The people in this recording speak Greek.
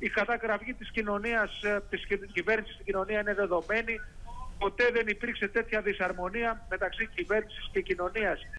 η καταγραφή της κοινωνίας, ε, της κυβέρνησης στην κοινωνία είναι δεδομένη. Ποτέ δεν υπήρξε τέτοια δυσαρμονία μεταξύ κυβέρνησης και κοινωνίας.